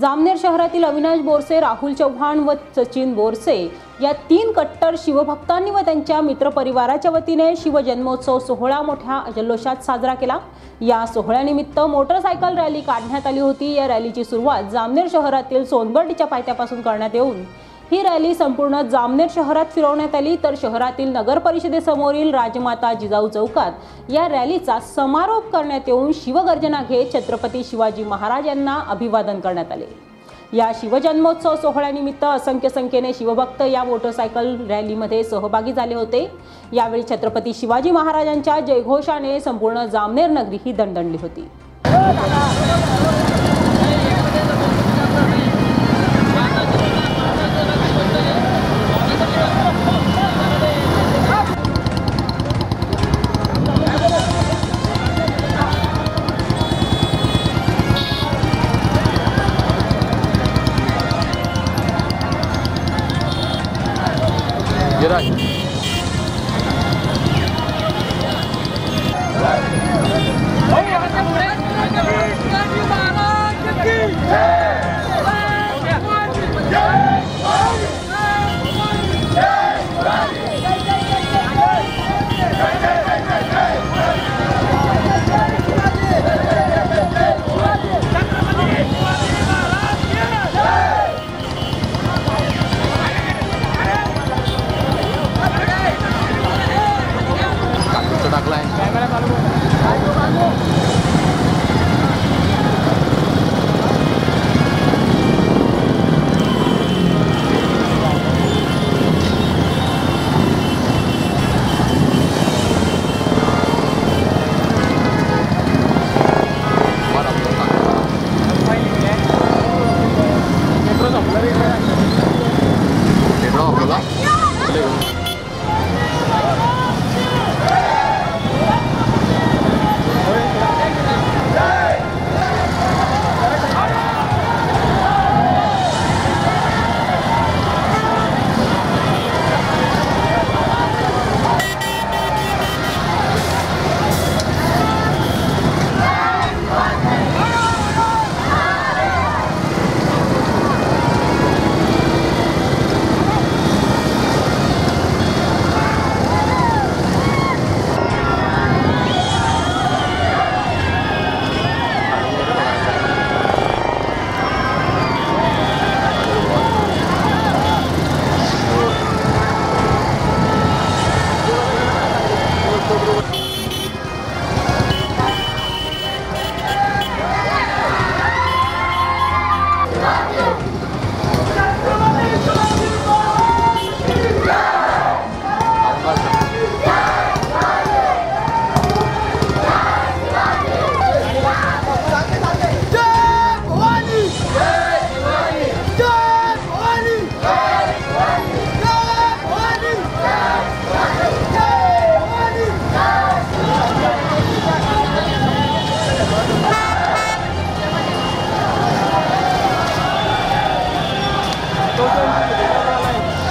जामनेर शहरातील अविनाश बोरसे राहुल चव्हाण व सचिन बोरसे या तीन कट्टर शिवभक्तांनी व त्यांच्या मित्रपरिवाराच्या वतीने शिवजन्मोत्सव सोहळा मोठ्या जल्लोषात साजरा केला. या सोहळ्यानिमित्त मोटरसायकल रॅली काढण्यात आली होती. या रॅलीची सुरुवात जामनेर शहरातील सोनगड्डीच्या पायथ्यापासून करण्यात येऊन ही रॅली संपूर्ण जामनेर शहरात फिरवण्यात आली. तर शहरातील नगर परिषदेसमोरील राजमाता जिजाऊ चौकात या रॅलीचा समारोप करण्यात येऊन शिवगर्जना घेत छत्रपती शिवाजी महाराज यांना अभिवादन करण्यात आले. या शिवजन्मोत्सव सोहळ्यानिमित्त असंख्य संख्येने शिवभक्त या मोटरसायकल रॅलीमध्ये सहभागी झाले होते. यावेळी छत्रपती शिवाजी महाराजांच्या जयघोषाने संपूर्ण जामनेर नगरी ही दणदणली होती. Gerais. Vamos,